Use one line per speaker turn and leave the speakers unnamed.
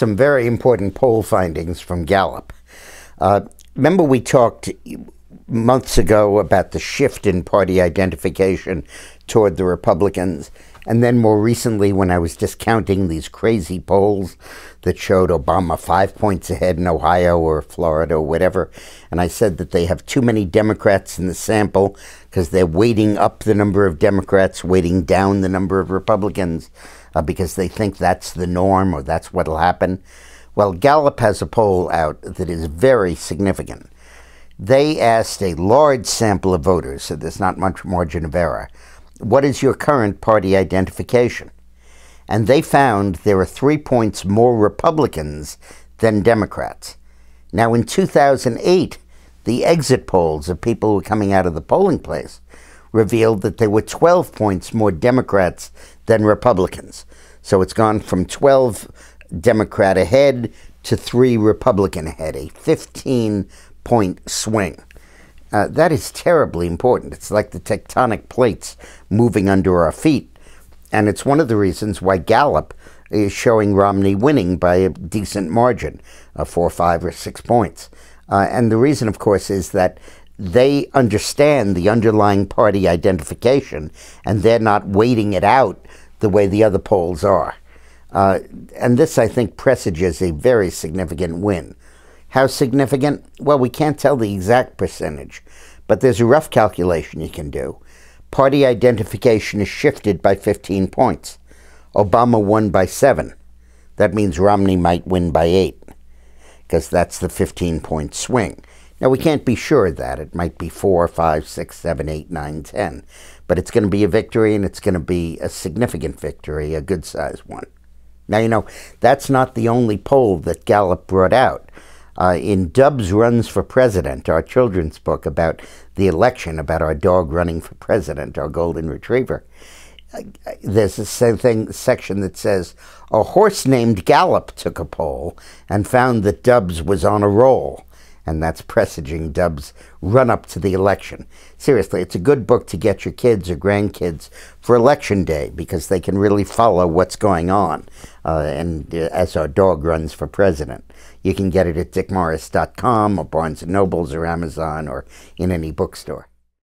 some very important poll findings from Gallup. Uh, remember, we talked months ago about the shift in party identification toward the Republicans. And then more recently, when I was discounting these crazy polls that showed Obama five points ahead in Ohio or Florida or whatever, and I said that they have too many Democrats in the sample because they're weighting up the number of Democrats, weighting down the number of Republicans uh, because they think that's the norm or that's what'll happen. Well, Gallup has a poll out that is very significant. They asked a large sample of voters, so there's not much margin of error what is your current party identification? And they found there are three points more Republicans than Democrats. Now, in 2008, the exit polls of people who were coming out of the polling place revealed that there were 12 points more Democrats than Republicans. So it's gone from 12 Democrat ahead to three Republican ahead, a 15 point swing. Uh, that is terribly important. It's like the tectonic plates moving under our feet. And it's one of the reasons why Gallup is showing Romney winning by a decent margin, uh, four, five, or six points. Uh, and the reason, of course, is that they understand the underlying party identification and they're not weighting it out the way the other polls are. Uh, and this, I think, presages a very significant win. How significant? Well, we can't tell the exact percentage, but there's a rough calculation you can do. Party identification is shifted by 15 points. Obama won by 7. That means Romney might win by 8, because that's the 15 point swing. Now, we can't be sure of that. It might be 4, 5, 6, 7, 8, 9, 10. But it's going to be a victory, and it's going to be a significant victory, a good sized one. Now, you know, that's not the only poll that Gallup brought out. Uh, in Dubs Runs for President, our children's book about the election, about our dog running for president, our golden retriever, uh, there's a thing, section that says a horse named Gallup took a poll and found that Dubs was on a roll and that's presaging Dub's run up to the election. Seriously, it's a good book to get your kids or grandkids for election day because they can really follow what's going on uh, and uh, as our dog runs for president. You can get it at dickmorris.com or Barnes & Nobles or Amazon or in any bookstore.